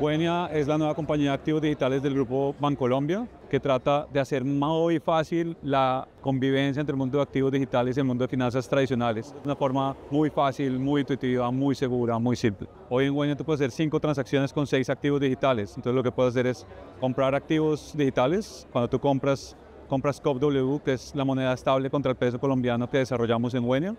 Buenia es la nueva compañía de activos digitales del grupo Bancolombia que trata de hacer muy fácil la convivencia entre el mundo de activos digitales y el mundo de finanzas tradicionales. De una forma muy fácil, muy intuitiva, muy segura, muy simple. Hoy en Buenia tú puedes hacer cinco transacciones con seis activos digitales. Entonces lo que puedes hacer es comprar activos digitales. Cuando tú compras, compras COPW, que es la moneda estable contra el peso colombiano que desarrollamos en Buenia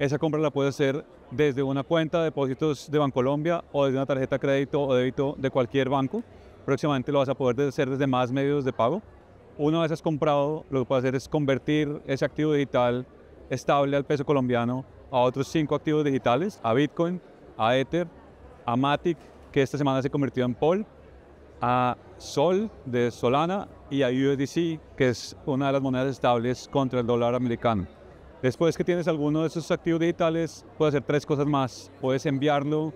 esa compra la puedes hacer desde una cuenta de depósitos de Bancolombia o desde una tarjeta de crédito o débito de cualquier banco. Próximamente lo vas a poder hacer desde más medios de pago. Una vez has comprado, lo que puedes hacer es convertir ese activo digital estable al peso colombiano a otros cinco activos digitales, a Bitcoin, a Ether, a Matic, que esta semana se convirtió en POL, a Sol de Solana y a USDC, que es una de las monedas estables contra el dólar americano. Después que tienes alguno de esos activos digitales, puedes hacer tres cosas más. Puedes enviarlo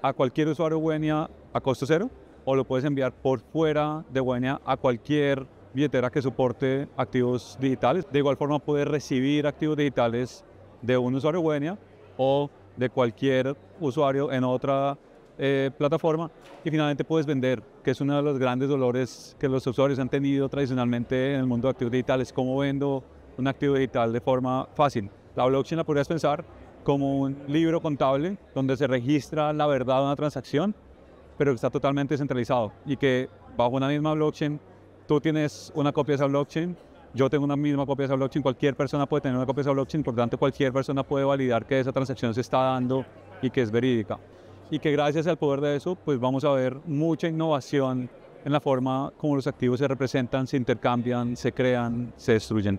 a cualquier usuario Wenia a costo cero o lo puedes enviar por fuera de Wenia a cualquier billetera que soporte activos digitales. De igual forma puedes recibir activos digitales de un usuario Wenia o de cualquier usuario en otra eh, plataforma y finalmente puedes vender, que es uno de los grandes dolores que los usuarios han tenido tradicionalmente en el mundo de activos digitales. ¿Cómo vendo un activo digital de forma fácil. La blockchain la podrías pensar como un libro contable donde se registra la verdad de una transacción, pero que está totalmente descentralizado y que bajo una misma blockchain tú tienes una copia de esa blockchain, yo tengo una misma copia de esa blockchain, cualquier persona puede tener una copia de esa blockchain, por lo tanto cualquier persona puede validar que esa transacción se está dando y que es verídica. Y que gracias al poder de eso, pues vamos a ver mucha innovación en la forma como los activos se representan, se intercambian, se crean, se destruyen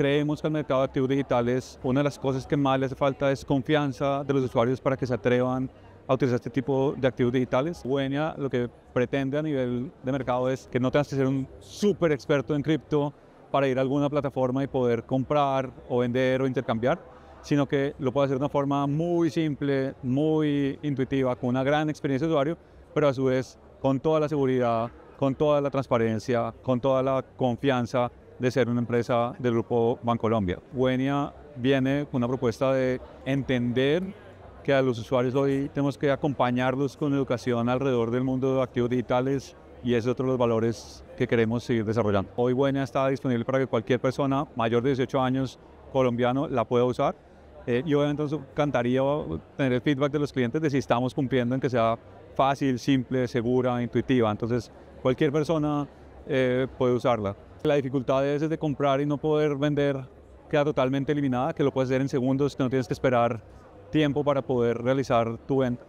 creemos que el mercado de activos digitales, una de las cosas que más le hace falta es confianza de los usuarios para que se atrevan a utilizar este tipo de activos digitales. Buena lo que pretende a nivel de mercado es que no tengas que ser un súper experto en cripto para ir a alguna plataforma y poder comprar o vender o intercambiar, sino que lo puedes hacer de una forma muy simple, muy intuitiva, con una gran experiencia de usuario, pero a su vez con toda la seguridad, con toda la transparencia, con toda la confianza de ser una empresa del grupo Bancolombia. Buenia viene con una propuesta de entender que a los usuarios hoy tenemos que acompañarlos con educación alrededor del mundo de activos digitales y es otro de los valores que queremos seguir desarrollando. Hoy Buena está disponible para que cualquier persona mayor de 18 años colombiano la pueda usar. Eh, y obviamente nos encantaría tener el feedback de los clientes de si estamos cumpliendo en que sea fácil, simple, segura, intuitiva. Entonces cualquier persona eh, puede usarla. La dificultad es de comprar y no poder vender queda totalmente eliminada, que lo puedes hacer en segundos, que no tienes que esperar tiempo para poder realizar tu venta.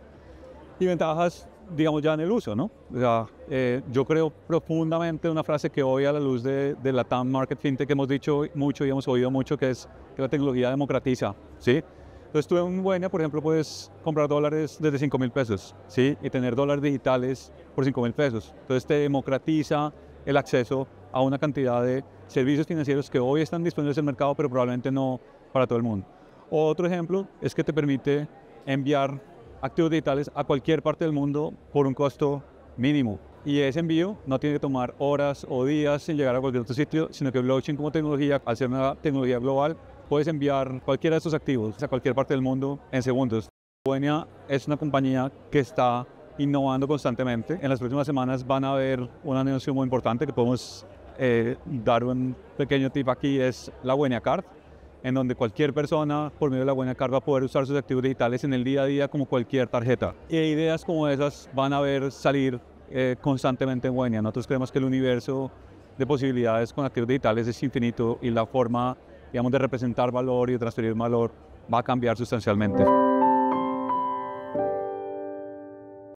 Y ventajas, digamos, ya en el uso, ¿no? O sea, eh, yo creo profundamente una frase que hoy a la luz de, de la TAM Market FinTech hemos dicho mucho y hemos oído mucho, que es que la tecnología democratiza, ¿sí? Entonces tú en Buena, por ejemplo, puedes comprar dólares desde 5 mil pesos, ¿sí? Y tener dólares digitales por 5 mil pesos. Entonces te democratiza el acceso a una cantidad de servicios financieros que hoy están disponibles en el mercado, pero probablemente no para todo el mundo. Otro ejemplo es que te permite enviar activos digitales a cualquier parte del mundo por un costo mínimo. Y ese envío no tiene que tomar horas o días sin llegar a cualquier otro sitio, sino que blockchain como tecnología, al ser una tecnología global, puedes enviar cualquiera de estos activos a cualquier parte del mundo en segundos. Buena es una compañía que está innovando constantemente. En las próximas semanas van a haber una negocio muy importante que podemos eh, dar un pequeño tip aquí, es la Buena Card, en donde cualquier persona por medio de la Buena Card va a poder usar sus activos digitales en el día a día como cualquier tarjeta. Y ideas como esas van a ver salir eh, constantemente en Buena. Nosotros creemos que el universo de posibilidades con activos digitales es infinito y la forma digamos, de representar valor y de transferir valor va a cambiar sustancialmente.